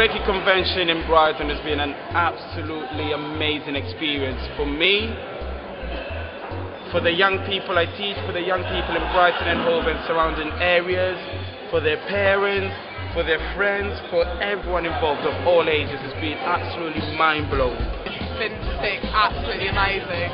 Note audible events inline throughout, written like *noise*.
Breakin Convention in Brighton has been an absolutely amazing experience for me, for the young people I teach, for the young people in Brighton and Hove and surrounding areas, for their parents, for their friends, for everyone involved of all ages. It's been absolutely mind blowing. It's been sick, absolutely amazing.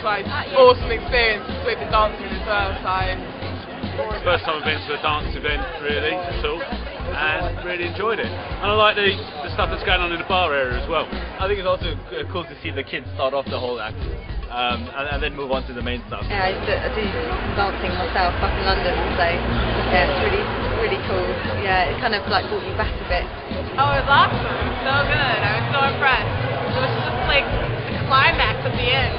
It's like awesome experience with the dancing as well. So First time I've been to a dance event really at all, and really enjoyed it. And I like the, the stuff that's going on in the bar area as well. I think it's also cool to see the kids start off the whole act um, and, and then move on to the main stuff. Yeah, I do, I do dancing myself up in London, so yeah, it's really, really cool. Yeah, it kind of like brought you back a bit. Oh, it was awesome. So good. I was so impressed. It was just like the climax at the end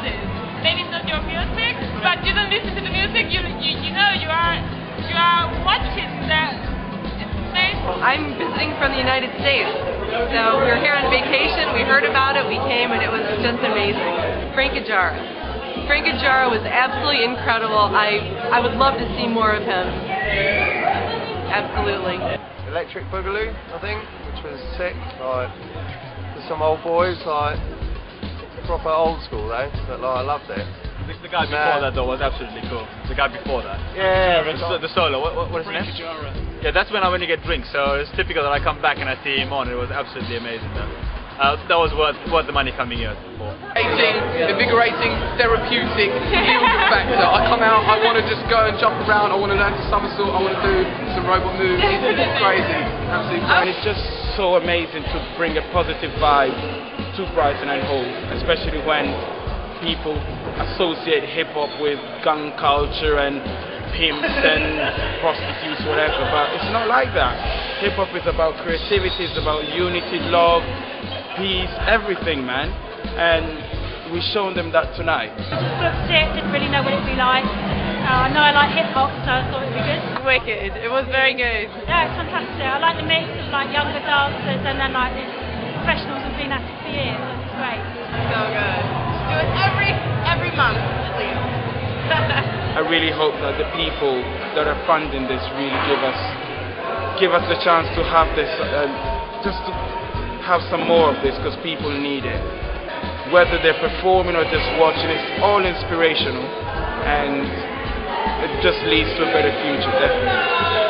their, with their bodies. Maybe it's not your music, but you don't listen to the music, you, you, you know you are, you are watching that. I'm visiting from the United States. So we were here on vacation, we heard about it, we came, and it was just amazing. Frank Ejara. Frank Ejara was absolutely incredible. I, I would love to see more of him. Absolutely. Electric Boogaloo, I think, which was sick. Like, there's some old boys, like, proper old school though, but like, I loved it. The, the guy before Man. that though was absolutely cool. The guy before that. Yeah, The, so- the solo. What, what, what is his name? Yeah, that's when I went to get drinks. So it's typical that I come back and I see him on. It was absolutely amazing. Though. Uh, that was worth worth the money coming here for. Invigorating, invigorating, therapeutic, healing factor. I come out, I want to just go and jump around, I want to learn to somersault, I want to do some robot moves. It's, it's crazy, absolutely And crazy. it's just so amazing to bring a positive vibe to Brighton and Hove, especially when people associate hip hop with gun culture and pimps and *laughs* prostitutes, whatever. But it's not like that. Hip hop is about creativity, it's about unity, love, peace, everything, man. And we've shown them that tonight. Booked it, didn't really know what it'd be like. Uh, I know I like hip hop, so I thought it'd be good. Wicked. It was very good. Yeah, it's fantastic. I like the mix of like younger dancers and then like the professionals who've been at it for years. It's great. So good. Do it every every month at least. *laughs* I really hope that the people that are funding this really give us give us the chance to have this, uh, just to have some more of this because people need it. Whether they're performing or just watching, it's all inspirational and it just leads to a better future, definitely.